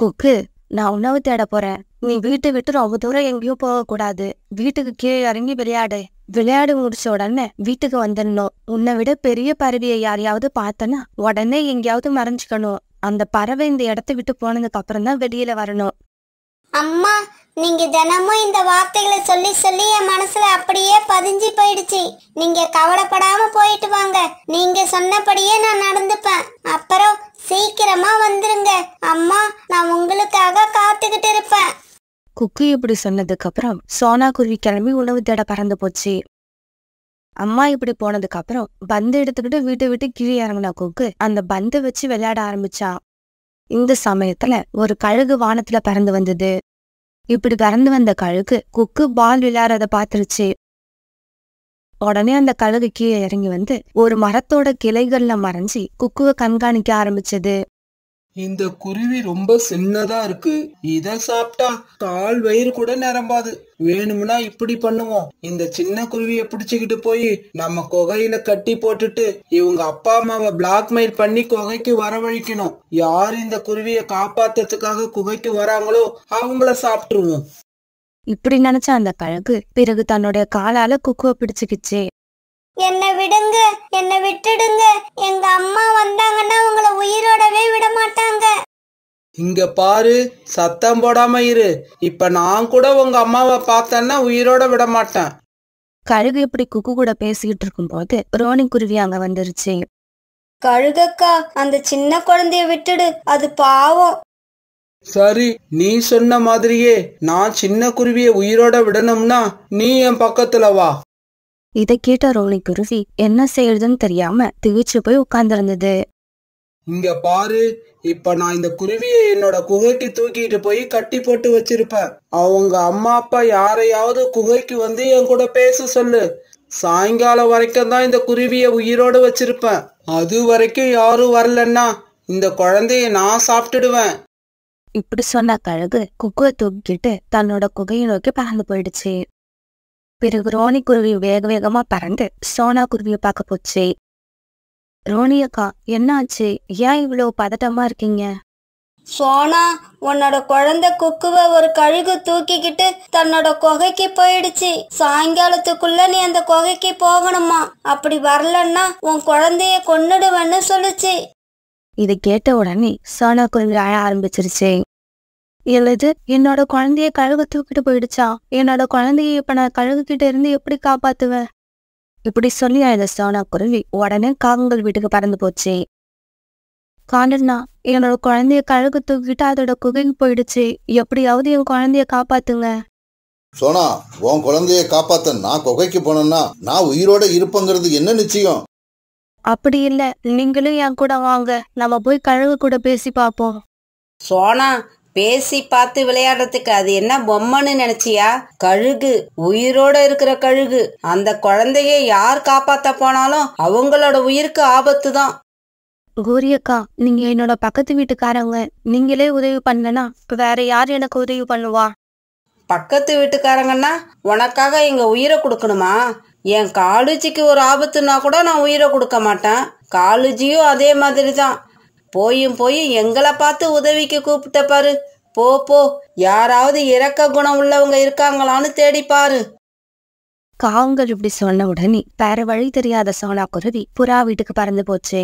குக்கு நான் உணவு தேட போறேன். நீ வீட்டை விட்டு ரொம்ப தூரம் எங்கேயும் போக கூடாது. வீட்டுக்கு கீழே இறங்கி விளையாடு. விளையாடு முடிச்ச உடனே வீட்டுக்கு வந்துடணும். உன்னை விட பெரிய பறவையை யாரையாவது பார்த்தனா உடனே எங்கேயாவது மறைஞ்சுக்கணும். அந்த பறவை இந்த இடத்த விட்டு போனதுக்கு அப்புறம் தான் வெளியில வரணும். அம்மா நீங்க தினமும் இந்த வார்த்தைகளை சொல்லி சொல்லி என் மனசுல அப்படியே பதிஞ்சு போயிடுச்சு. நீங்க கவலைப்படாம போயிட்டு வாங்க. நீங்க சொன்னபடியே நான் நடந்துப்பேன். அப்புறம் சீக்கிரமா வந்துருங்க. அம்மா நான் உங்களுக்காக காத்துக்கிட்டு இருப்பேன். குக்கு இப்படி சொன்னதுக்கு அப்புறம் சோனா குருவி கிளம்பி உணவு தேட பறந்து போச்சு. அம்மா இப்படி போனதுக்கு அப்புறம் பந்து எடுத்துக்கிட்டு வீட்டை விட்டு கீழே இறங்கின குக்கு அந்த பந்தை வச்சு விளையாட ஆரம்பிச்சா. இந்த சமயத்துல ஒரு கழுகு வானத்துல பறந்து வந்தது. இப்படி பறந்து வந்த கழுகு குக்கு பால் விளையாடுறத பாத்துருச்சு உடனே அந்த கழுகு கீழே இறங்கி வந்து ஒரு மரத்தோட கிளைகள்ல மறைஞ்சி குக்குவை கண்காணிக்க ஆரம்பிச்சது. இந்த குருவி ரொம்ப சின்னதா இருக்கு. இத சாப்பிட்டா கால் வயிறு கூட நிரம்பாது. வேணும்னா இப்படி பண்ணுவோம். இந்த சின்ன குருவிய பிடிச்சுக்கிட்டு போய் நம்ம குகையில கட்டி போட்டுட்டு இவங்க அப்பா அம்மாவை பிளாக்மெயில் பண்ணி குகைக்கு வரவழைக்கணும். யார் இந்த குருவிய காப்பாத்துறதுக்காக குகைக்கு வராங்களோ அவங்கள சாப்பிட்டுருவோம். இப்படி நினைச்ச அந்த கழுகு பிறகு தன்னுடைய காலால குக்குவை பிடிச்சுக்கிச்சு. என்னை விடுங்க என்னை விட்டுடுங்க. எங்க அம்மா வந்தாங்கன்னா உங்களை உயிரோடவே விட மாட்டாங்க இங்க பாரு சத்தம் போடாம இரு. இப்ப நான் கூட உங்க அம்மாவை பார்த்தேன்னா உயிரோட விட மாட்டேன் கழுகு இப்படி குக்கு கூட பேசிக்கிட்டு இருக்கும்போது ரோனி குருவி அங்க வந்துருச்சு. கழுகக்கா அந்த சின்ன குழந்தைய விட்டுடு. அது பாவம். சரி நீ சொன்ன மாதிரியே நான் சின்ன குருவிய உயிரோட விடணும்னா நீ என் பக்கத்துல வா. இதை கேட்ட ரோனி குருவி என்ன செய்யறதுன்னு தெரியாம திகிச்சு போய் உட்கார்ந்திருந்தது. இங்க பாரு இப்ப நான் இந்த குருவிய என்னோட குகைக்கு தூக்கிட்டு போய் கட்டி போட்டு வச்சிருப்பேன். அவங்க அம்மா அப்பா யாரையாவது குகைக்கு வந்து என் கூட பேச சொல்லு. சாயங்காலம் வரைக்கும் தான் இந்த குருவிய உயிரோட வச்சிருப்பேன். அது வரைக்கும் யாரும் வரலன்னா இந்த குழந்தைய நான் சாப்பிட்டுடுவேன். இப்படி சொன்ன கழுகு குக்குவை தூக்கிட்டு தன்னோட குகையை நோக்கி பறந்து போயிடுச்சு. பிறகு ரோனி குருவி வேக வேகமா பறந்து சோனா குருவியை பார்க்க போச்சு. ரோனி அக்கா என்னாச்சு? ஏன் இவ்வளவு பதட்டமா இருக்கீங்க? சோனா உன்னோட குழந்தை குக்குவை ஒரு கழுகு தூக்கிக்கிட்டு தன்னோட குகைக்கு போயிடுச்சு. சாயங்காலத்துக்குள்ள நீ அந்த குகைக்கு போகணுமா? அப்படி வரலன்னா உன் குழந்தைய கொன்னுடுவேன்னு சொல்லுச்சு. இதை கேட்ட உடனே சோனா குருவி அழ ஆரம்பிச்சிருச்சு. எழுது என்னோட குழந்தைய கழுகு தூக்கிட்டு போயிடுச்சா? என்னோட குழந்தைய இப்ப நான் கழுகு கிட்ட இருந்து எப்படி காப்பாத்துவேன் இப்படி சொல்லி அழுத சோனா குருவி உடனே காகங்கள் வீட்டுக்கு பறந்து போச்சு. காண்டனா என்னோட குழந்தைய கழுகு தூக்கிட்டு அதோட குகைக்கு போயிடுச்சு. எப்படியாவது என் குழந்தைய காப்பாத்துங்க. சோனா உன் குழந்தைய காப்பாத்த நான் குகைக்கு போனேன்னா நான் உயிரோட இருப்பங்கிறது என்ன நிச்சயம்? அப்படி இல்ல. நீங்களும் என் கூட வாங்க. நம்ம போய் கழுகு கூட பேசி பார்ப்போம். சோனா பேசி பார்த்து விளையாடுறதுக்கு அது என்ன பொம்மைன்னு நினைச்சியா? கழுகு உயிரோட இருக்கிற கழுகு. அந்த குழந்தைய யார் காப்பாத்த போனாலும் அவங்களோட உயிருக்கு ஆபத்து தான். கோரியக்கா நீங்க என்னோட பக்கத்து வீட்டுக்காரங்க. நீங்களே உதவி பண்ணலனா வேற யார் எனக்கு உதவி பண்ணுவா? பக்கத்து வீட்டுக்காரங்கன்னா உனக்காக எங்க உயிரை கொடுக்கணுமா? என் காலுஜிக்கு ஒரு ஆபத்துனா கூட நான் உயிரை கொடுக்க மாட்டேன். காலுஜியும் அதே மாதிரி தான் போயும் போய் எங்களை பார்த்து உதவிக்கு கூப்பிட்ட பாரு. போ போ. யாராவது இறக்க குணம் உள்ளவங்க இருக்காங்களான்னு தேடி பாரு. காவங்கள் இப்படி சொன்ன உடனே வேற வழி தெரியாத சோனா குருவி புறா வீட்டுக்கு பறந்து போச்சு.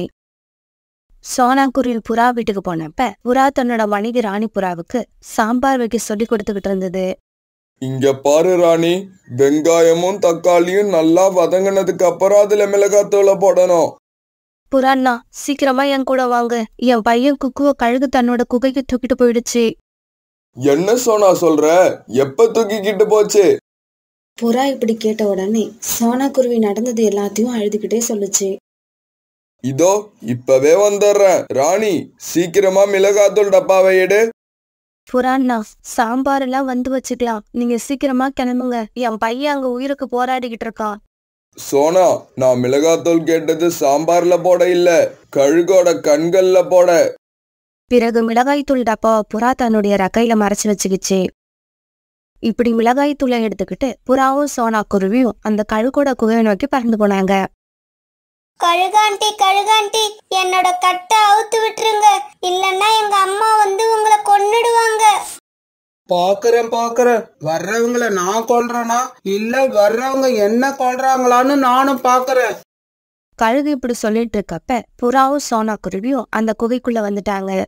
சோனா குருவி புறா வீட்டுக்கு போனப்ப புறா தன்னோட மனைவி ராணி புறாவுக்கு சாம்பார் வைக்க சொல்லி கொடுத்துக்கிட்டு இருந்தது. இங்க பாரு ராணி வெங்காயமும் தக்காளியும் நல்லா வதங்கினதுக்கு அப்புறம் அதுல மிளகாத்தூளை போடணும். புறாண்ணா சீக்கிரமா என் கூட வாங்க. என் பையன் குக்குவ கழுகு தன்னோட குகைக்கு தூக்கிட்டு போயிடுச்சு. என்ன சோனா சொல்ற? எப்ப தூக்கிக்கிட்டு போச்சு? புறா இப்படி கேட்ட உடனே சோனா குருவி நடந்தது எல்லாத்தையும் அழுதுகிட்டே சொல்லுச்சு. இதோ இப்பவே வந்துடுறேன். ராணி சீக்கிரமா மிளகாத்தூள் டப்பாவை எடு. புறாண்ணா சாம்பார் எல்லாம் வந்து வச்சுக்கலாம். நீங்க சீக்கிரமா கிளம்புங்க. என் பையன் அங்க உயிருக்கு போராடிக்கிட்டு இருக்கான். சோனா நான் மிளகாத்தூள் கேட்டது சாம்பார்ல போட இல்ல. கழுகோட கண்கள்ல போட. பிறகு மிளகாய் தூள் டப்பாவை புறா தன்னுடைய ரக்கையில மறைச்சு வச்சுக்கிச்சு. இப்படி மிளகாய் தூளை எடுத்துக்கிட்டு புறாவும் சோனா குருவியும் அந்த கழுகோட குகையை நோக்கி பறந்து போனாங்க. கழுகாண்டி கழுகாண்டி என்னோட கட்டை அவுத்து விட்டுருங்க. இல்லன்னா எங்க அம்மா வந்து உங்களை கொன்னுடுவாங்க. பாக்குறேன் பாக்குறேன். வர்றவங்கள நான் கொல்றேனா? இல்ல வர்றவங்க என்ன கொல்றாங்களான்னு நானும் பாக்குறேன். கழுகு இப்படி சொல்லிட்டு இருக்கப்ப புறாவும் சோனா குருவியும் அந்த குகைக்குள்ள வந்துட்டாங்க.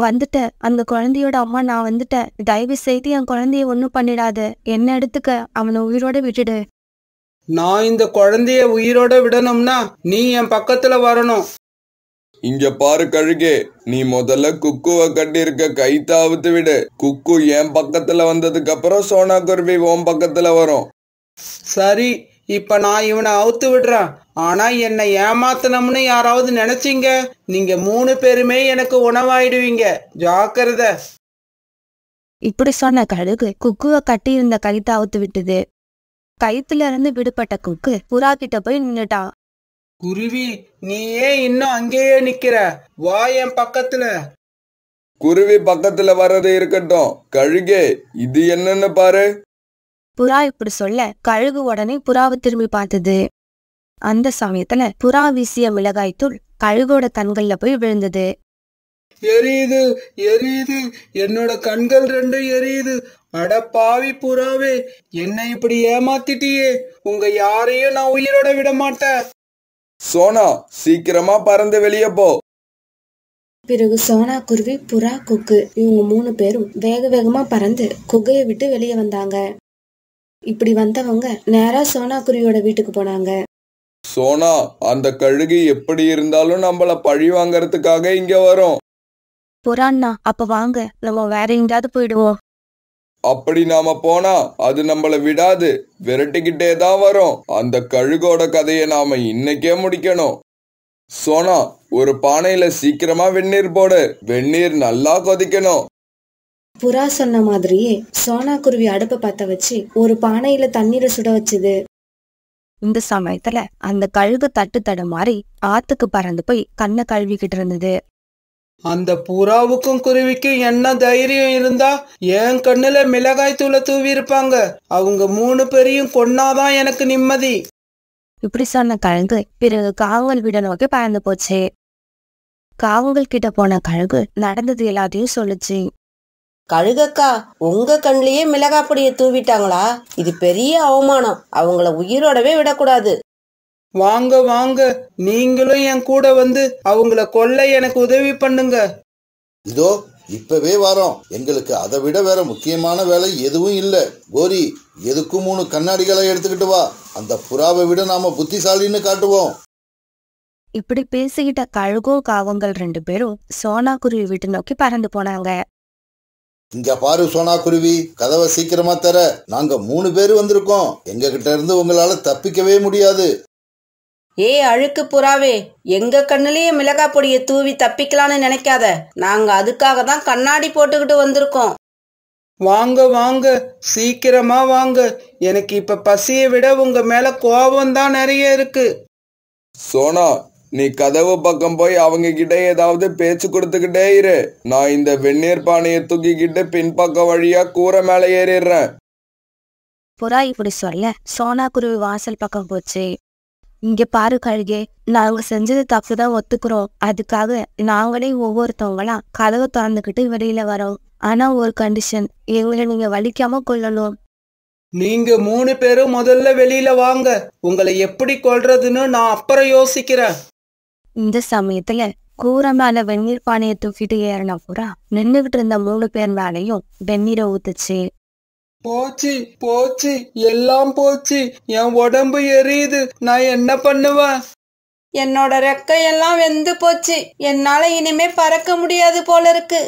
வந்துட்டு அந்த குழந்தையோட அம்மா நான் வந்துட்டேன். தயவு செய்து என் குழந்தைய ஒண்ணும் பண்ணிடாத. என்ன எடுத்துக்க. அவனை உயிரோட விட்டுடு. நான் இந்த குழந்தைய உயிரோட விடணும்னா நீ என் பக்கத்துல வரணும். இங்க பாரு கழுகே நீ முதல்ல குக்குவை கட்டி இருக்க கைத்த அவுத்து விடு. குக்கு என் பக்கத்துல வந்ததுக்கு அப்புறம் சோனா குருவி உன் பக்கத்துல வரும். சரி இப்ப நான் இவனை அவுத்து விடுறேன். ஆனா என்னை ஏமாத்தணும்னு யாராவது நினைச்சீங்க? நீங்க மூணு பேருமே எனக்கு உணவாயிடுவீங்க. ஜாக்கிரதை. இப்படி சொன்ன கழுகு குக்குவை கட்டி இருந்த கயித்தை அவுத்து விட்டுது. கயித்துல இருந்து விடுபட்ட குக்கு புறா கிட்ட போய் நின்னுட்டான் குருவி நீ ஏன் இன்னும் அங்கேயே நிக்கிற. வா என் பக்கத்துல. குருவி பக்கத்துல வர்றது இருக்கட்டும். கழுகே இது என்னன்னு பாரு. புறா இப்படி சொல்ல கழுகு உடனே புறாவை திரும்பி பார்த்தது. அந்த சமயத்துல புறா வீசிய மிளகாய்த்தூள் கழுகோட கண்கள்ல போய் விழுந்தது. எரியுது எரியுது. என்னோட கண்கள் ரெண்டும் எரியுது. அட பாவி புறாவே என்னை இப்படி ஏமாத்திட்டியே? உங்க யாரையும் நான் உயிரோட விட மாட்டேன். சோனா சீக்கிரமா பறந்து வெளியே போ. பிறகு சோனா குருவி புறா கொக்கு இவங்க மூணு பேரும் வேக வேகமா பறந்து குகையை விட்டு வெளியே வந்தாங்க. இப்படி வந்தவங்க நேரா சோனா குருவியோட வீட்டுக்கு போனாங்க. சோனா அந்த கழுகு எப்படி இருந்தாலும் நம்மள பழி வாங்கறதுக்காக இங்க வரும். புறாண்ணா அப்ப வாங்க நம்ம வேற எங்கேயாவது போயிடுவோம். அப்படி நாம போனா அது நம்மள விடாது. விரட்டிக்கிட்டே தான் வரும். அந்த கழுகோட கதையை நாம இன்னைக்கே முடிக்கணும். சோனா ஒரு பானையில சீக்கிரமா வெந்நீர் போடு. வெந்நீர் நல்லா கொதிக்கணும். புறா சொன்ன மாதிரியே சோனா குருவி அடுப்பை பத்த வச்சு ஒரு பானையில தண்ணீரை சுட வச்சுது. இந்த சமயத்துல அந்த கழுகு தட்டு தடுமாறி ஆத்துக்கு பறந்து போய் கண்ணை கழுவிக்கிட்டு இருந்தது. அந்த புறாவுக்கும் குருவிக்கும் என்ன தைரியம் இருந்தா என் கண்ணுல மிளகாய் தூளை தூவி இருப்பாங்க அவங்க மூணு பேரையும் கொன்னாதான் எனக்கு நிம்மதி. இப்படி சொன்ன கழுகு பிறகு காவல் வீட நோக்கி பறந்து போச்சு. காவல் கிட்ட போன கழுகு நடந்தது எல்லாத்தையும் சொல்லுச்சு. கழுகக்கா உங்க கண்ணிலேயே மிளகாய் பொடியை தூவிட்டாங்களா? இது பெரிய அவமானம். அவங்கள உயிரோடவே விடக்கூடாது. வாங்க வாங்க. நீங்களும் என் கூட வந்து அவங்கள கொல்ல எனக்கு உதவி பண்ணுங்க. இதோ இப்பவே வரோம். எங்களுக்கு அதை விட வேற முக்கியமான வேலை எதுவும் இல்ல. கோரி எதுக்கும் மூணு கண்ணாடிகளை எடுத்துக்கிட்டு வா. அந்த புறாவை விட நாம புத்திசாலின்னு காட்டுவோம். இப்படி பேசிக்கிட்ட கழுகும் காவங்கள் ரெண்டு பேரும் சோனா குருவி வீட்டு நோக்கி பறந்து போனாங்க. இங்க பாரு சோனா குருவி கதவை சீக்கிரமா தர. நாங்க மூணு பேர் வந்திருக்கோம். எங்க கிட்ட இருந்து உங்களால தப்பிக்கவே முடியாது. ஏ அழுக்கு புறாவே எங்க கண்ணுலயே மிளகாய் பொடியை தூவி தப்பிக்கலாம்னு நினைக்காத. நாங்க அதுக்காக தான் கண்ணாடி போட்டுக்கிட்டு வந்திருக்கோம். வாங்க வாங்க சீக்கிரமா வாங்க. எனக்கு இப்ப பசியை விட உங்க மேல கோபம் தான் நிறைய இருக்கு. சோனா நீ கதவு பக்கம் போய் அவங்க கிட்ட ஏதாவது பேச்சு கொடுத்துக்கிட்டே இரு. நான் இந்த வெந்நீர் பானையை தூக்கிக்கிட்டு பின்பக்க வழியா கூரை மேல ஏறிடுறேன். புறா இப்படி சொல்ல சோனா குருவி வாசல் பக்கம் போச்சு. இங்க பாரு கழுகே நாங்க செஞ்சது தப்புதான் ஒத்துக்கிறோம். அதுக்காக நாங்களே ஒவ்வொருத்தவங்களா கதவை திறந்துக்கிட்டு வெளியில வரோம். ஆனா ஒரு கண்டிஷன் எங்களை நீங்க வலிக்காம கொள்ளணும். நீங்க மூணு பேரும் முதல்ல வெளியில வாங்க. உங்களை எப்படி கொல்றதுன்னு நான் அப்புறம் யோசிக்கிறேன். இந்த சமயத்துல கூரை மேல வெந்நீர் பானையை தூக்கிட்டு ஏறின புறா நின்னுகிட்டு இருந்த மூணு பேர் மேலையும் வெந்நீரை ஊத்துச்சு. போச்சு போச்சு எல்லாம் போச்சு. என் உடம்பு எரியுது. நான் என்ன பண்ணுவேன்? என்னோட ரெக்கையெல்லாம் வெந்து போச்சு. என்னால இனிமே பறக்க முடியாது போல இருக்கு.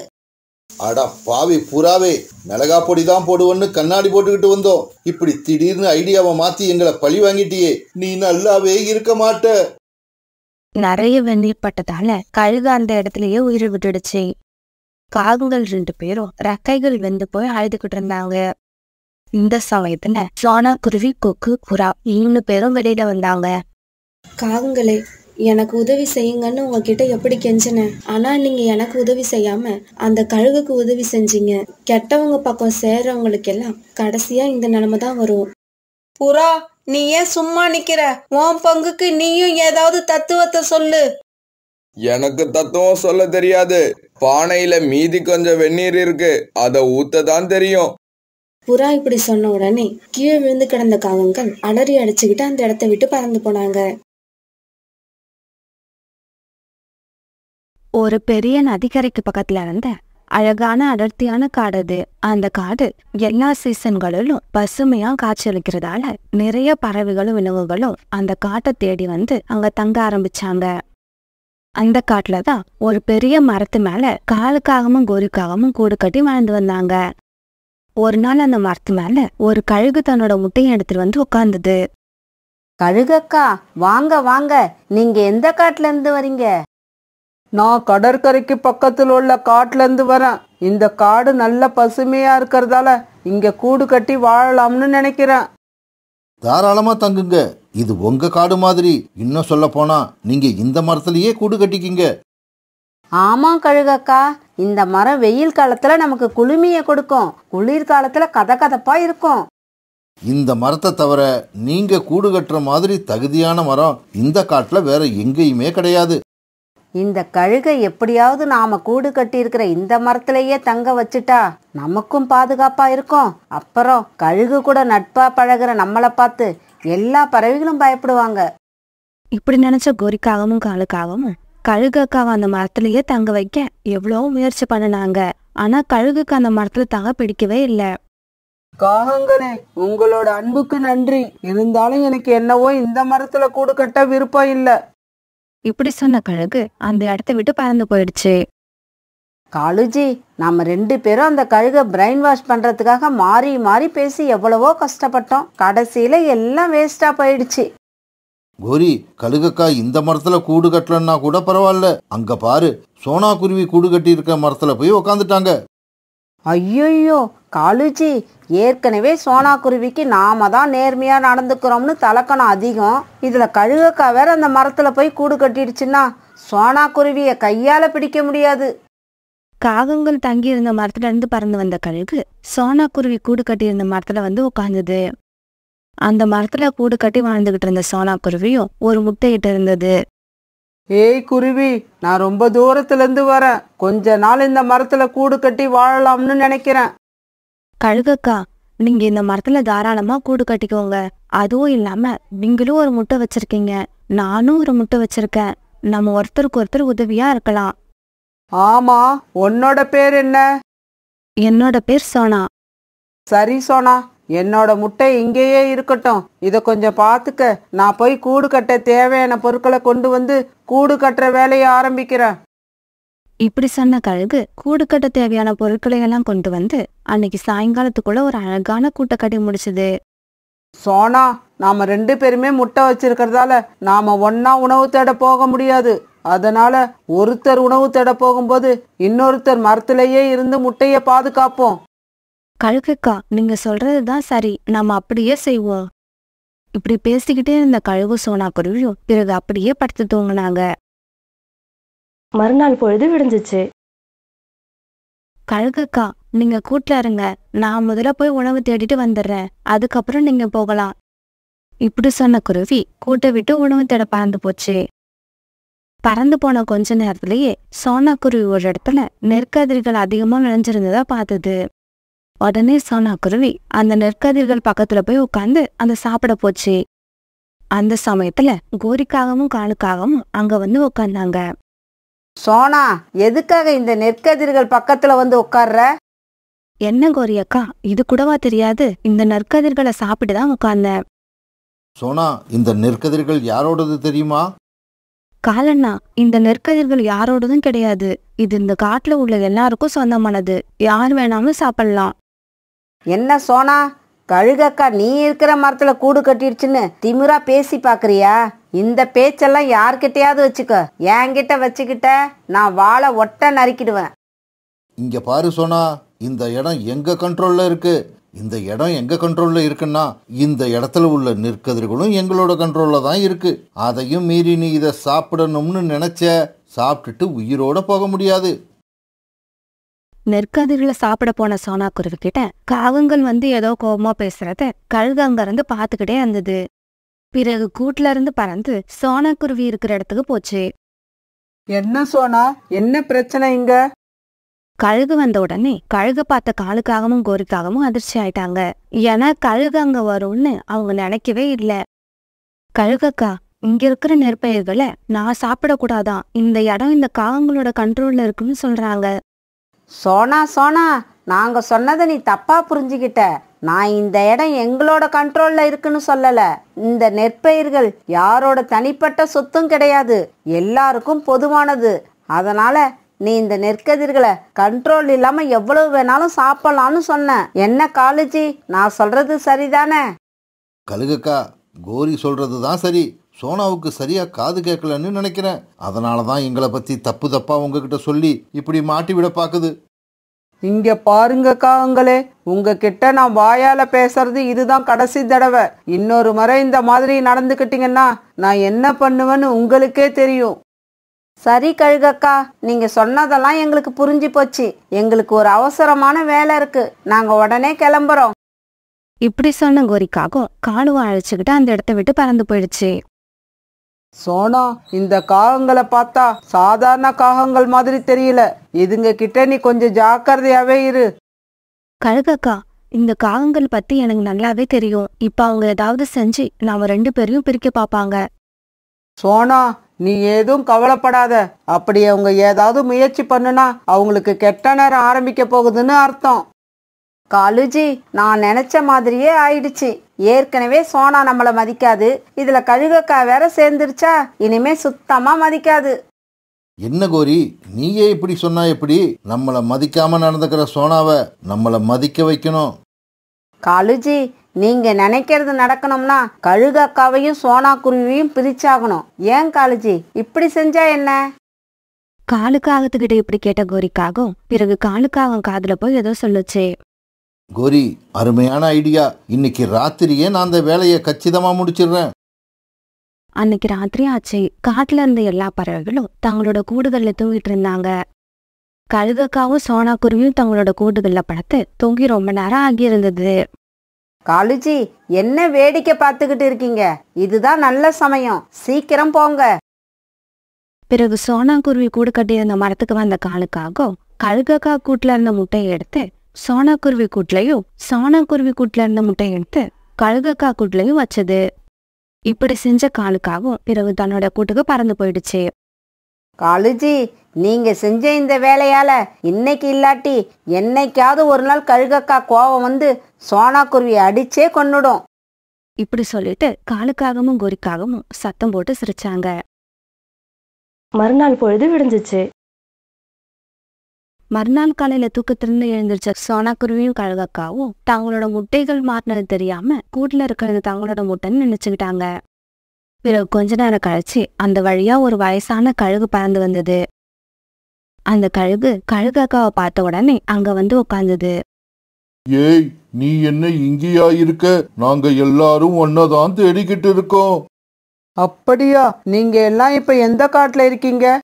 அடா பாவி புறாவே. மிளகா பொடி தான் போடுவோன்னு கண்ணாடி போட்டுக்கிட்டு வந்தோம். இப்படி திடீர்னு ஐடியாவை மாத்தி எங்களை பழி வாங்கிட்டியே. நீ நல்லாவே இருக்க மாட்ட. நிறைய வெந்நீர் பட்டதால கழுகு அந்த இடத்துலயே உயிர் விட்டுடுச்சு. காகங்கள் ரெண்டு பேரும் ரெக்கைகள் வெந்து போய் அழுதுகிட்டு இருந்தாங்க. இந்த சமயத்துல சோனா குருவி கொக்கு புறா மூணு பேரும் வெளியில வந்தாங்க. காகங்களே எனக்கு உதவி செய்யுங்கன்னு உங்ககிட்ட எப்படி கெஞ்சினேன்? ஆனா நீங்க எனக்கு உதவி செய்யாம அந்த கழுகுக்கு உதவி செஞ்சீங்க. கெட்டவங்க பக்கம் சேர்றவங்களுக்கு எல்லாம் கடைசியா இந்த நிலைமை தான் வரும். புறா நீ ஏன் சும்மா நிக்கிற? உன் பங்குக்கு நீயும் ஏதாவது தத்துவத்தை சொல்லு. எனக்கு தத்துவம் சொல்ல தெரியாது. பானையில மீதி கொஞ்சம் வெந்நீர் இருக்கு. அதை ஊத்ததான் தெரியும். புறா இப்படி சொன்ன உடனே கீழே விழுந்து கிடந்த காகங்கள் அலறி அடிச்சுக்கிட்டு அந்த இடத்த விட்டு பறந்து போனாங்க. ஒரு பெரிய நதிக்கரைக்கு பக்கத்துல இருந்த அழகான அடர்த்தியான காடு அது. அந்த காடு எல்லா சீசன்களிலும் பசுமையா காய்ச்சலிக்கிறதால நிறைய பறவைகளும் விலங்குகளும் அந்த காட்டை தேடி வந்து அங்க தங்க ஆரம்பிச்சாங்க. அந்த காட்டுல தான் ஒரு பெரிய மரத்து மேல காலுக்காகவும் கோரிக்காகவும் கூடு கட்டி வாழ்ந்து வந்தாங்க. ஒரு நாள் அந்த மரத்து மேல ஒரு கழுகு தன்னோட முட்டையை எடுத்துட்டு வந்து உட்கார்ந்தது கழுகக்கா வாங்க வாங்க. நீங்க எந்த காட்டுல இருந்து வரீங்க? நான் கடற்கரைக்கு பக்கத்தில் உள்ள காட்டுல இருந்து வரேன். இந்த காடு நல்ல பசுமையா இருக்கிறதால இங்க கூடு கட்டி வாழலாம்னு நினைக்கிறேன். தாராளமா தங்குங்க. இது உங்க காடு மாதிரி. இன்னும் சொல்ல போனா நீங்க இந்த மரத்திலேயே கூடு கட்டிக்கிங்க. ஆமா கழுகக்கா. இந்த மரம் வெயில் காலத்துல நமக்கு குளுமைய கொடுக்கும். குளிர் காலத்துல கதகதப்பா இருக்கும். இந்த மரத்தை தவிர நீங்க கூடு கட்டுற மாதிரி தகுதியான மரம் இந்த காட்டுல வேற எங்கேயுமே கிடையாது. இந்த கழுகை எப்படியாவது நாம கூடு கட்டி இருக்கிற இந்த மரத்திலேயே தங்க வச்சுட்டா நமக்கும் பாதுகாப்பா இருக்கும். அப்புறம் கழுகு கூட நட்பா பழகுற நம்மளை பார்த்து எல்லா பறவைகளும் பயப்படுவாங்க. இப்படி நினைச்ச கோரிக்காகவும் காலுக்காகவும் கழுகுக்காக அந்த மரத்திலேயே தங்க வைக்க எவ்வளவோ முயற்சி பண்ணினாங்க. ஆனா கழுகுக்கு அந்த மரத்துல தங்க பிடிக்கவே இல்ல. காகங்களே உங்களோட அன்புக்கு நன்றி. இருந்தாலும் எனக்கு என்னவோ இந்த மரத்துல கூடு கட்ட விருப்பம் இல்ல. இப்படி சொன்ன கழுகு அந்த இடத்த விட்டு பறந்து போயிடுச்சு. காலுஜி நம்ம ரெண்டு பேரும் அந்த கழுகை பிரெயின் வாஷ் பண்றதுக்காக மாறி மாறி பேசி எவ்வளவோ கஷ்டப்பட்டோம். கடைசியில எல்லாம் வேஸ்டா போயிடுச்சு. கோரி கழுகக்கா இந்த மரத்துல கூடு கட்டலன்னா கூட பரவாயில்ல. அங்க பாரு சோனா குருவி கூடு கட்டி இருக்க மரத்துல போய் உக்காந்துட்டாங்க. ஐயோ காலுஜி ஏற்கனவே சோனா குருவிக்கு நாம தான் நேர்மையா நடந்துக்கிறோம்னு தலக்கணம் அதிகம். இதுல கழுகக்கா வேற அந்த மரத்துல போய் கூடு கட்டிடுச்சுன்னா சோனா குருவிய கையால பிடிக்க முடியாது. காகங்கள் தங்கி இருந்த மரத்துல இருந்து பறந்து வந்த கழுகு சோனா குருவி கூடு கட்டி இருந்த மரத்துல வந்து உட்கார்ந்தது அந்த மரத்துல கூடு கட்டி வாழ்ந்துகிட்டு இருந்த சோனா குருவியும் ஒரு முட்டையிட்டு இருந்தது. ஏய் குருவி நான் ரொம்ப தூரத்துல இருந்து வரேன். கொஞ்ச நாள் இந்த மரத்துல கூடு கட்டி வாழலாம்னு நினைக்கிறேன். கழுகக்கா நீங்க இந்த மரத்துல தாராளமா கூடு கட்டிக்கோங்க. அதுவும் இல்லாம நீங்களும் ஒரு முட்டை வச்சிருக்கீங்க. நானும் ஒரு முட்டை வச்சிருக்கேன். நம்ம ஒருத்தருக்கு ஒருத்தர் உதவியா இருக்கலாம். ஆமா உன்னோட பேர் என்ன? என்னோட பேர் சோனா. சரி சோனா என்னோட முட்டை இங்கேயே இருக்கட்டும். இத கொஞ்சம் பாத்துக்க. நான் போய் கூடு கட்ட தேவையான பொருட்களை கொண்டு வந்து கூடு கட்டுற வேலையை ஆரம்பிக்கிறேன். இப்படி சொன்ன கழுகு கூடு கட்ட தேவையான பொருட்களை எல்லாம் கொண்டு வந்து அன்னைக்கு சாயங்காலத்துக்குள்ள ஒரு அழகான கூட்டை கட்டி முடிச்சது. சோனா நாம ரெண்டு பேருமே முட்டை வச்சிருக்கிறதால நாம ஒன்னா உணவு தேட போக முடியாது. அதனால ஒருத்தர் உணவு தேட போகும்போது இன்னொருத்தர் மரத்திலேயே இருந்து முட்டைய பாதுகாப்போம். கழுகுக்கா நீங்க சொல்றதுதான் சரி. நாம அப்படியே செய்வோம். இப்படி பேசிக்கிட்டே இருந்த கழுகு சோனா குருவியும் பிறகு அப்படியே படுத்து தூங்குனாங்க. மறுநாள் பொழுது விடிஞ்சிச்சு. கழுகுக்கா நீங்க கூட்ல இருங்க. நான் முதல்ல போய் உணவு தேடிட்டு வந்துடுறேன். அதுக்கப்புறம் நீங்க போகலாம். இப்படி சொன்ன குருவி கூட்டை விட்டு உணவு தேட பறந்து போச்சு. பறந்து போன கொஞ்ச நேரத்திலேயே சோனா குருவி ஒரு இடத்துல நெற்கதிர்கள் அதிகமா விளைஞ்சிருந்ததா பார்த்தது. உடனே சோனா குருவி அந்த நெற்கதிர்கள் பக்கத்துல போய் உட்கார்ந்து அந்த சாப்பிட போச்சு. அந்த சமயத்துல கோரிக்காகவும் காலுக்காகவும் அங்க வந்து உட்கார்ந்தாங்க சோனா எதுக்காக இந்த நெற்கதிர்கள் பக்கத்துல வந்து உட்கார்ற என்ன கோரி அக்கா இது கூடவா தெரியாது இந்த நற்கதிர்களை சாப்பிட்டுதான் உட்கார்ந்தேன் சோனா இந்த நெற்கதிர்கள் யாரோடது தெரியுமா? காலண்ணா இந்த நெற்கதிர்கள் யாரோடதும் கிடையாது இது இந்த காட்டுல உள்ள எல்லாருக்கும் சொந்தமானது யார் வேணாலும் சாப்பிடலாம். என்ன சோனா? கழுகக்கா நீ இருக்கிற மரத்தில் கூடு கட்டிடுச்சுன்னு திமிரா பேசி பார்க்குறியா இந்த பேச்செல்லாம் யார்கிட்டயாவது வச்சுக்கோ. என்கிட்ட வச்சுக்கிட்ட நான் வாழை ஒட்ட நறுக்கிடுவேன். இங்கே பாரு சோனா இந்த இடம் எங்கே கண்ட்ரோலில் இருக்குது இந்த இடம் எங்க கண்ட்ரோல்ல இருக்குன்னா இந்த இடத்துல உள்ள நெற்கதிர்களும் எங்களோட கண்ட்ரோல்ல தான் இருக்கு. அதையும் மீறி நீ இதை சாப்பிடணும்னு நினைச்ச சாப்பிட்டுட்டு உயிரோட போக முடியாது. நெற்கதிர்களை சாப்பிட போன சோனா குருவி கிட்ட காகங்கள் வந்து ஏதோ கோபமா பேசுறத கழுகு அங்க இருந்து பாத்துக்கிட்டே இருந்தது. பிறகு கூட்டுல இருந்து பறந்து சோனாக்குருவி இருக்கிற இடத்துக்கு போச்சு. என்ன சோனா? என்ன பிரச்சனை இங்க? கழுகு வந்த உடனே கழுகு பார்த்த காலுக்காகவும் கோரிக்காகவும் அதிர்ச்சி ஆயிட்டாங்க. ஏன்னா கழுகு அங்க வரும்னு அவங்க நினைக்கவே இல்ல. கழுகக்கா இங்க இருக்கிற நெற்பயிர்களை நான் சாப்பிடக்கூடாதான். இந்த இடம் இந்த காகங்களோட கண்ட்ரோல்ல இருக்குன்னு சொல்றாங்க. சோனா சோனா நாங்கள் சொன்னதை நீ தப்பாக புரிஞ்சுக்கிட்ட. நான் இந்த இடம் எங்களோட கண்ட்ரோலில் இருக்குன்னு சொல்லலை. இந்த நெற்பயிர்கள் யாரோட தனிப்பட்ட சொத்தும் கிடையாது. எல்லாருக்கும் பொதுவானது. அதனால் நீ இந்த நெற்கதிர்களை கண்ட்ரோல் இல்லாமல் எவ்வளவு வேணாலும் சாப்பிடலாம்னு சொன்னேன் என்ன காலேஜி? நான் சொல்கிறது சரிதானே? கழுகக்கா கோரி சொல்கிறது தான் சரி. சோனாவுக்கு சரியா காது கேட்கலன்னு நினைக்கிறேன். அதனால தான் எங்களை பத்தி தப்பு தப்பா உங்ககிட்ட சொல்லி இப்படி மாட்டி விட பாக்குது. இங்க பாருங்க காகங்களே உங்ககிட்ட நான் வாயால பேசுறது இதுதான் கடைசி தடவை. இன்னொரு முறை இந்த மாதிரி நடந்துக்கிட்டீங்கன்னா நான் என்ன பண்ணுவேன்னு உங்களுக்கே தெரியும். சரி கழுகக்கா நீங்க சொன்னதெல்லாம் எங்களுக்கு புரிஞ்சு போச்சு. எங்களுக்கு ஒரு அவசரமான வேலை இருக்கு. நாங்க உடனே கிளம்புறோம். இப்படி சொன்ன கோரிக்காகம் காலுவை அழைச்சுக்கிட்டு அந்த இடத்த விட்டு பறந்து போயிடுச்சு. சோனா இந்த காகங்களை பார்த்தா சாதாரண காகங்கள் மாதிரி தெரியல. இதுங்க கிட்ட நீ கொஞ்சம் ஜாக்கிரதையாவே இரு. கழுகக்கா இந்த காகங்கள் பத்தி எனக்கு நல்லாவே தெரியும். இப்ப அவங்க ஏதாவது செஞ்சு நாம ரெண்டு பேரையும் பிரிக்க பாப்பாங்க. சோனா நீ ஏதும் கவலைப்படாத. அப்படி அவங்க ஏதாவது முயற்சி பண்ணுனா அவங்களுக்கு கெட்ட நேரம் ஆரம்பிக்க போகுதுன்னு அர்த்தம். காலுஜி நான் நினைச்ச மாதிரியே ஆயிடுச்சு. ஏற்கனவே சோனா நம்மள மதிக்காது. இதுல கழுகக்கா வேற சேர்ந்துருச்சா? இனிமே சுத்தமா மதிக்காது. என்ன கோரி? நீயே இப்படி சொன்னா எப்படி? நம்மள மதிக்காம நடந்துக்கிற சோனாவை நம்மள மதிக்க வைக்கணும். காலுஜி நீங்க நினைக்கிறது நடக்கணும்னா கழுகக்காவையும் சோனா குருவியும் பிரிச்சாகணும். ஏன் காலுஜி? இப்படி செஞ்சா என்ன? காலுக்காகத்துக்கிட்ட இப்படி கேட்ட கோரிக்காகம் பிறகு காலுக்காகம் காதுல போய் ஏதோ சொல்லுச்சு. கோரி அருமையான ஐடியா. இன்னைக்கு ராத்திரியே நான் அந்த வேலையை கச்சிதமா முடிச்சிடுறேன். அன்னைக்கு ராத்திரி ஆச்சு. காட்டுல இருந்த எல்லா பறவைகளும் தங்களோட கூடுகள்ல தூங்கிட்டு இருந்தாங்க. கழுகக்காவும் சோனாக்குருவியும் தங்களோட கூடுகள்ல படுத்து தூங்கி ரொம்ப நேரம் ஆகியிருந்தது. காலுஜி என்ன வேடிக்கை பார்த்துக்கிட்டு இருக்கீங்க? இதுதான் நல்ல சமயம். சீக்கிரம் போங்க. பிறகு சோனாக்குருவி கூடு கட்டியிருந்த மரத்துக்கு வந்த காலுக்காகம் கழுகக்கா கூட்டுல இருந்த முட்டையை எடுத்து சோனாக்குருவி கூட்டுலயும் சோனாக்குருவி கூட்டுல இருந்த முட்டையை எடுத்து கழுகக்கா கூட்டுலயும் வச்சது. இப்படி செஞ்ச காலுக்காகவும் பிறகு தன்னோட கூட்டுக்கு பறந்து போயிடுச்சு. காலுஜி நீங்க செஞ்ச இந்த வேலையால இன்னைக்கு இல்லாட்டி என்னைக்காவது ஒரு நாள் கழுகக்கா கோவம் வந்து சோனா குருவியை அடிச்சே கொன்னுடும். இப்படி சொல்லிட்டு காலுக்காகவும் கோரிக்காகவும் சத்தம் போட்டு சிரிச்சாங்க. மறுநாள் பொழுது விடிஞ்சிச்சு. மறுநாள் காலையில தூக்கத்திலிருந்து எழுந்திருச்ச சோனாக்குருவியும் கழுகக்காவும் தங்களோட முட்டைகள் மாறினது தெரியாம கூட்டுல இருக்கிறது தங்களோட முட்டைன்னு நினைச்சுக்கிட்டாங்க. பிறகு கொஞ்ச நேரம் கழிச்சு அந்த வழியா ஒரு வயசான கழுகு பறந்து வந்தது. அந்த கழுகு கழுகக்காவை பார்த்த உடனே அங்க வந்து உட்கார்ந்தது ஏய் நீ என்ன இங்கேயா இருக்க? நாங்க எல்லாரும் ஒன்னதான் தேடிக்கிட்டு இருக்கோம். அப்படியா? நீங்க எல்லாம் இப்ப எந்த காட்டுல இருக்கீங்க?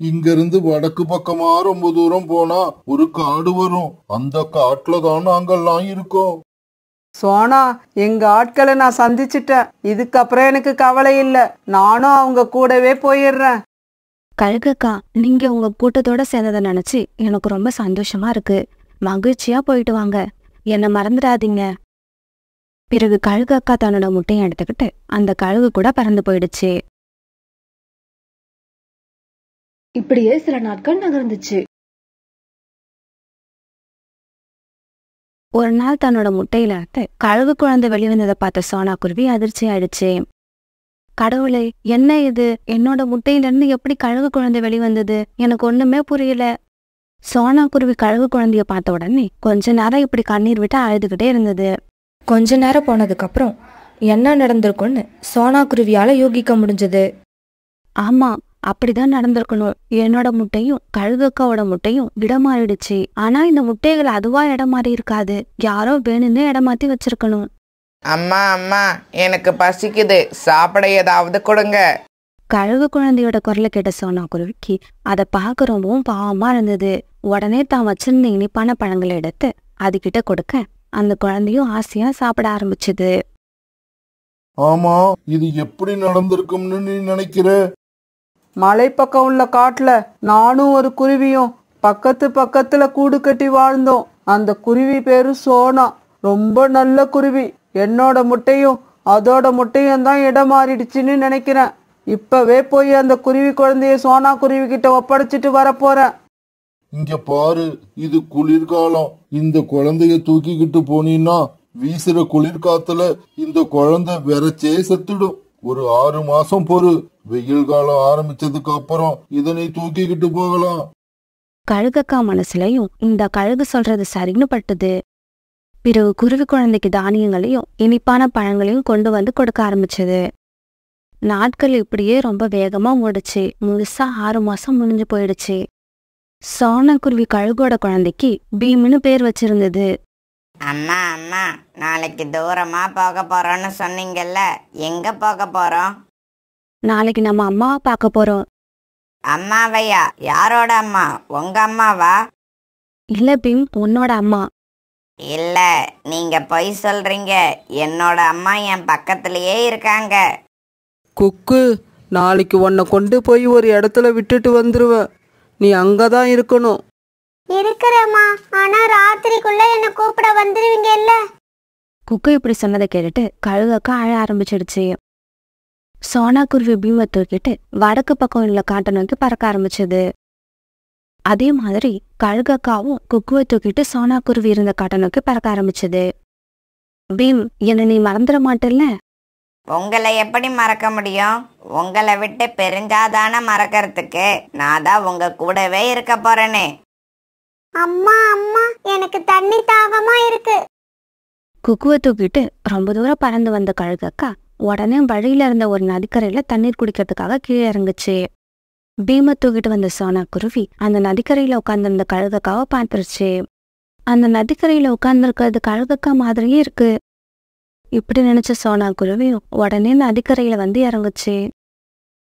இங்கிருந்து வடக்கு பக்கமா ரொம்ப தூரம் போனா ஒரு காடு வரும். அந்த காட்டுல தான் நாங்கெல்லாம் இருக்கோம். சோனா எங்க ஆட்களை நான் சந்திச்சிட்டேன். இதுக்கப்புறம் எனக்கு கவலை இல்ல. நானும் அவங்க கூடவே போயிடுறேன். கழுகக்கா நீங்க உங்க கூட்டத்தோட சேர்ந்ததை நினைச்சு எனக்கு ரொம்ப சந்தோஷமா இருக்கு. மகிழ்ச்சியா போயிட்டு வாங்க. என்ன மறந்துடாதீங்க. பிறகு கழுகக்கா தன்னோட முட்டையை எடுத்துக்கிட்டு அந்த கழுகு கூட பறந்து போயிடுச்சு. இப்படியே சில நாட்கள் நகர்ந்துச்சு. ஒரு நாள் தன்னோட முட்டையில இருந்து கழுகு குழந்தை வெளிவந்ததை பார்த்த சோனா குருவி அதிர்ச்சி ஆயிடுச்சு. கடவுளே என்ன இது? என்னோட முட்டையில இருந்து எப்படி கழுகு குழந்தை வெளிவந்தது எனக்கு ஒண்ணுமே புரியல. சோனா குருவி கழுகு குழந்தைய பார்த்த உடனே கொஞ்ச நேரம் இப்படி கண்ணீர் விட்டு அழுதுகிட்டே இருந்தது. கொஞ்ச நேரம் போனதுக்கு அப்புறம் என்ன நடந்திருக்கும்னு சோனா குருவியால யூகிக்க முடிஞ்சது. ஆமா அப்படிதான் நடந்திருக்கணும். என்னோட முட்டையும் கழுகக்காவோட முட்டையும் இடமாறிடுச்சு ஆனா இந்த முட்டைகள் அதுவா இடமாறி இருக்காது. யாரோ வேணும்னு இடமாத்தி வச்சிருக்கணும். அம்மா அம்மா எனக்கு பசிக்குது. சாப்பிட ஏதாவது கொடுங்க. கழுகு குழந்தையோட குரலை கேட்ட சோனா குருவிக்கு அதை பார்க்க ரொம்பவும் பாவமா இருந்தது. உடனே தான் வச்சிருந்த இனிப்பான பழங்களை எடுத்து அதுகிட்ட கொடுக்க. அந்த குழந்தையும் ஆசையா சாப்பிட ஆரம்பிச்சது. ஆமா இது எப்படி நடந்திருக்கும்னு நீ நினைக்கிற? மலை பக்கம் உள்ள காட்டுல நானும் ஒரு குருவியும் பக்கத்து பக்கத்துல கூடு கட்டி வாழ்ந்தோம். அந்த குருவி பேரு சோனா. ரொம்ப நல்ல குருவி. என்னோட முட்டையும் அதோட முட்டையும் தான் இடம் மாறிடுச்சுன்னு நினைக்கிறேன். இப்பவே போய் அந்த குருவி குழந்தைய சோனா குருவி கிட்ட ஒப்படைச்சிட்டு வரப்போறேன். இங்க பாரு இது குளிர்காலம். இந்த குழந்தைய தூக்கிக்கிட்டு போனீன்னா வீசுற குளிர்காத்துல இந்த குழந்தை வெறச்சே செத்துடும். ஒரு ஆறு மாசம் பொறு. வெயில் காலம் ஆரம்பிச்சதுக்கு அப்புறம் இதனை தூக்கிக்கிட்டு போகலாம். கழுகக்கா மனசுலயும் இந்த கழுகு சொல்றது சரின்னு பட்டுது. பிறகு குருவி குழந்தைக்கு தானியங்களையும் இனிப்பான பழங்களையும் கொண்டு வந்து கொடுக்க ஆரம்பிச்சது. நாட்கள் இப்படியே ரொம்ப வேகமா ஓடுச்சு. முழுசா ஆறு மாசம் முடிஞ்சு போயிடுச்சு. சோனக்குருவி கழுகோட குழந்தைக்கு பீம்னு பேர் வச்சிருந்தது. அம்மா அம்மா நாளைக்கு தூரமா போக போறோம்னு சொன்னீங்கல்ல எங்க போக போறோம்? நாளைக்கு நம்ம அம்மாவை பார்க்க போறோம். அம்மாவையா? யாரோட அம்மா? உங்க அம்மாவா? இல்ல பீம் உன்னோட அம்மா. இல்ல நீங்க பொய் சொல்றீங்க. என்னோட அம்மா என் பக்கத்திலேயே இருக்காங்க. குக்கு நாளைக்கு உன்னை கொண்டு போய் ஒரு இடத்துல விட்டுட்டு வந்துருவேன். நீ அங்கதான் இருக்கணும். இருக்கிறேம்மா. ஆனா ராத்திரிக்குள்ள என்ன கூப்பிட வந்துருவீங்க இல்ல குக்கு இப்படி சொன்னதை கேட்டுட்டு கழுகக்கா அழ ஆரம்பிச்சிடுச்சு. சோனா குருவி பீமை தூக்கிட்டு வடக்கு பக்கம் உள்ள காட்டை நோக்கி பறக்க ஆரம்பிச்சது. அதே மாதிரி கழுகக்காவும் குக்குவை தூக்கிட்டு சோனா குருவி இருந்த காட்டை நோக்கி பறக்க ஆரம்பிச்சது. பீம் என்ன நீ மறந்துட மாட்டல்ல? உங்களை எப்படி மறக்க முடியும்? உங்களை விட்டு பெருஞ்சாதான மறக்கறதுக்கு. நான் தான் உங்க கூடவே இருக்க போறேனே. அம்மா அம்மா எனக்கு தண்ணி தாகமா இருக்கு. குக்குவை தூக்கிட்டு ரொம்ப தூரம் பறந்து வந்த கழுகக்கா உடனே வழியில இருந்த ஒரு நதிக்கரையில தண்ணீர் குடிக்கிறதுக்காக கீழே இறங்குச்சு. பீமை தூக்கிட்டு வந்த சோனா குருவி அந்த நதிக்கரையில உட்கார்ந்திருந்த கழுகக்காவை பார்த்துருச்சு. அந்த நதிக்கரையில உட்கார்ந்திருக்கிறது கழுகக்கா மாதிரியே இருக்கு. இப்படி நினைச்ச சோனா குருவியும் உடனே நதிக்கரையில வந்து இறங்குச்சு.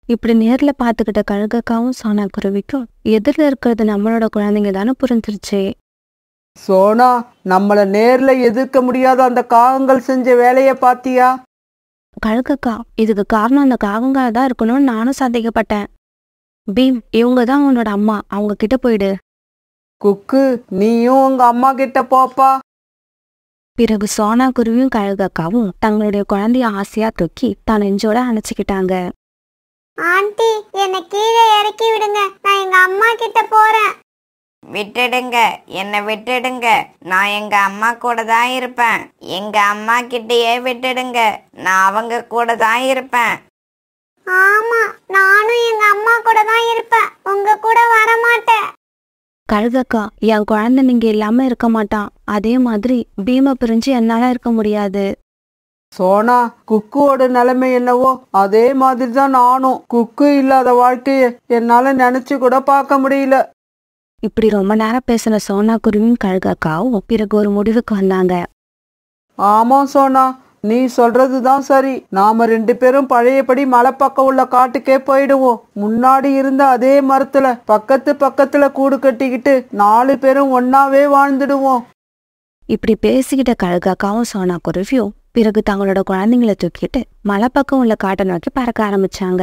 இப்படி நேர்ல பாத்துக்கிட்ட கழுகக்காவும் சோனா குருவிக்கும் எதிரில் இருக்கிறது நம்மளோட குழந்தைங்க தானே புரிஞ்சிருச்சு? சோனா நம்மள நேர்ல எதிர்க்க முடியாத அந்த காகங்கள் செஞ்ச வேலைய பாத்தியா? கழுகக்கா இதுக்கு காரணம் அந்த காகங்கள தான் இருக்கணும்னு நானும் சந்தேகப்பட்டேன். பீம் இவங்க தான் உன்னோட அம்மா. அவங்க கிட்ட போயிடு. குக்கு நீயும் உங்க அம்மா கிட்ட போப்பா. பிறகு சோனா குருவியும் கழுகக்காவும் தங்களுடைய குழந்தைய ஆசையா தூக்கி தான் நெஞ்சோட அணைச்சிக்கிட்டாங்க. ஆண்டி என்னை கீழே இறக்கி விடுங்க. நான் எங்க அம்மா கிட்ட போறேன். விட்டுடுங்க. என்னை விட்டுடுங்க. நான் எங்க அம்மா கூட தான் இருப்பேன். எங்க அம்மா கிட்டயே விட்டுடுங்க. நான் அவங்க கூட தான் இருப்பேன். ஆமா நானும் எங்க அம்மா கூட தான் இருப்பேன். உங்க கூட வர மாட்டேன் கழுகக்கா என் குழந்தை நீங்க இல்லாம இருக்க மாட்டான். அதே மாதிரி பீமை பிரிஞ்சு என்னால இருக்க முடியாது. சோனா குக்குவோட நிலைமை என்னவோ அதே மாதிரி தான் நானும். குக்கு இல்லாத வாழ்க்கைய என்னால நினைச்சு கூட பார்க்க முடியல. இப்படி ரொம்ப நேரம் பேசின சோனா குருவியும் கழுகக்காவும் பிறகு ஒரு முடிவுக்கு வந்தாங்க. ஆமா சோனா நீ சொல்றதுதான் சரி. நாம ரெண்டு பேரும் பழையபடி மலை பக்கம் உள்ள காட்டுக்கே போயிடுவோம். முன்னாடி இருந்த அதே மரத்துல பக்கத்து பக்கத்துல கூடு கட்டிக்கிட்டு நாலு பேரும் ஒன்னாவே வாழ்ந்துடுவோம். இப்படி பேசிக்கிட்ட கழுகாக்காவும் சோனா குருவியும் பிறகு தங்களோட குழந்தைங்களை தூக்கிட்டு மலை பக்கம் உள்ள காட்டை நோக்கி பறக்க ஆரம்பிச்சாங்க.